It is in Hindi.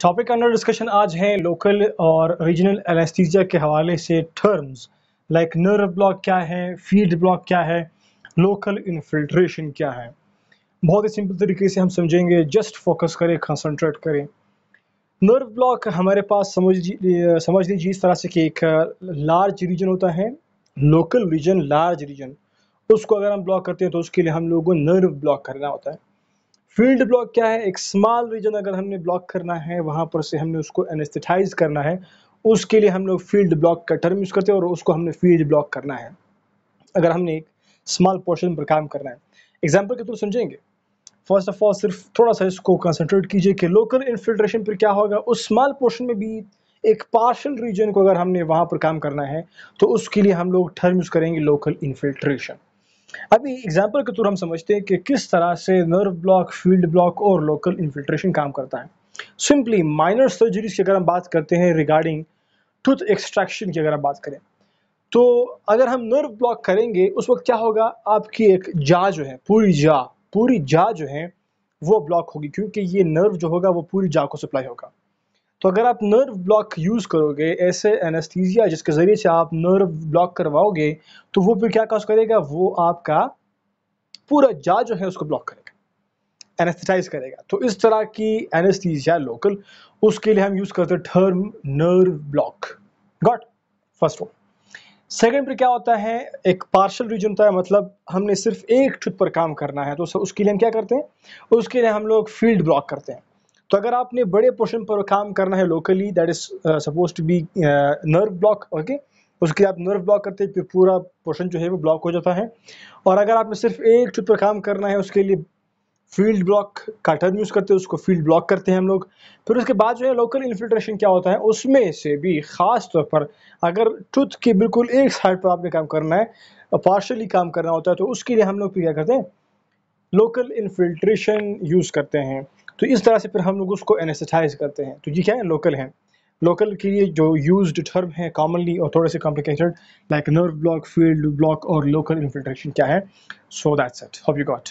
टॉपिक अंडर डिस्कशन आज है लोकल और रीजनल एनेस्थीसिया के हवाले से टर्म्स लाइक नर्व ब्लॉक क्या है फ़ीड ब्लॉक क्या है लोकल इन्फिल्ट्रेशन क्या है। बहुत ही सिंपल तरीके से हम समझेंगे जस्ट फोकस करें कंसंट्रेट करें। नर्व ब्लॉक हमारे पास समझ समझ लीजिए इस तरह से कि एक लार्ज रीजन होता है लोकल रीजन लार्ज रीजन उसको अगर हम ब्लॉक करते हैं तो उसके लिए हम लोगों को नर्व ब्लॉक करना होता है। फ़ील्ड ब्लॉक क्या है? एक स्मॉल रीजन अगर हमने ब्लॉक करना है, वहाँ पर से हमने उसको एनेस्थेटाइज करना है, उसके लिए हम लोग फ़ील्ड ब्लॉक का टर्म यूज़ करते हैं और उसको हमने फ़ील्ड ब्लॉक करना है। अगर हमने एक स्मॉल पोर्शन पर काम करना है। एग्ज़ाम्पल के थ्रू समझेंगे? फ़र्स्ट ऑफ़ ऑल सिर्फ़ थोड़ा सा इसको कंसनट्रेट कीजिए कि लोकल इन्फिल्ट्रेशन पर क्या होगा। उस स्मॉल पोर्शन में भी एक पार्शल रीजन को अगर हमने वहाँ पर काम करना है तो उसके लिए हम लोग टर्म यूज़ करेंगे लोकल इन्फिल्ट्रेशन अभी एग्ज़ाम्पल के तौर हम समझते हैं कि किस तरह से नर्व ब्लॉक फ़ील्ड ब्लॉक और लोकल इन्फिल्ट्रेशन काम करता है। सिंपली माइनर सर्जरीज की अगर हम बात करते हैं रिगार्डिंग टूथ एक्सट्रैक्शन की अगर हम बात करें तो अगर हम नर्व ब्लॉक करेंगे, उस वक्त क्या होगा? आपकी एक जा जो है, पूरी जा पूरी जा जो है, वो ब्लॉक होगी, क्योंकि ये नर्व जो होगा, वो पूरी जा को सप्लाई होगा। तो अगर आप नर्व ब्लॉक यूज़ करोगे, ऐसे एनेस्थीसिया जिसके ज़रिए से आप नर्व ब्लॉक करवाओगे तो वो फिर क्या कॉज करेगा? वो आपका पूरा जा जो है उसको ब्लॉक करेगा एनेस्थेटाइज करेगा। तो इस तरह की एनेस्थीजिया लोकल उसके लिए हम यूज़ करते हैं term nerve block got first one second पर क्या होता है? एक पार्शल रीजन होता है मतलब हमने सिर्फ़ एक छुट पर काम करना है तो उसके लिए हम क्या करते हैं? उसके लिए हम लोग फ़ील्ड ब्लॉक करते हैं। तो अगर आपने बड़े पोर्शन पर काम करना है locally that is suppose to be nerve block okay उसके आप नर्व ब्लॉक करते हैं, फिर पूरा पोर्शन जो है वो ब्लॉक हो जाता है। और अगर आपने सिर्फ़ एक चुप पर काम करना है, उसके लिए फ़ील्ड ब्लॉक का टर्म यूज़ करते हैं, उसको फ़ील्ड ब्लॉक करते हैं हम लोग। फिर उसके बाद जो है लोकल इन्फिल्ट्रेशन क्या होता है? उसमें से भी ख़ास तौर पर अगर टूथ के बिल्कुल एक साइड पर आपने काम करना है पार्शली काम करना होता है तो उसके लिए हम लोग क्या करते हैं? लोकल इन्फिल्ट्रेशन यूज़ करते हैं। तो इस तरह से फिर हम लोग उसको एनेस्थेटाइज करते हैं। तो ये क्या है? लोकल है। लोकल के लिए जो यूज़ टर्म है कॉमनली और थोड़े से complicated like nerve block field block और लोकल इन्फिल्ट्रेशन क्या है? So that's it hope you got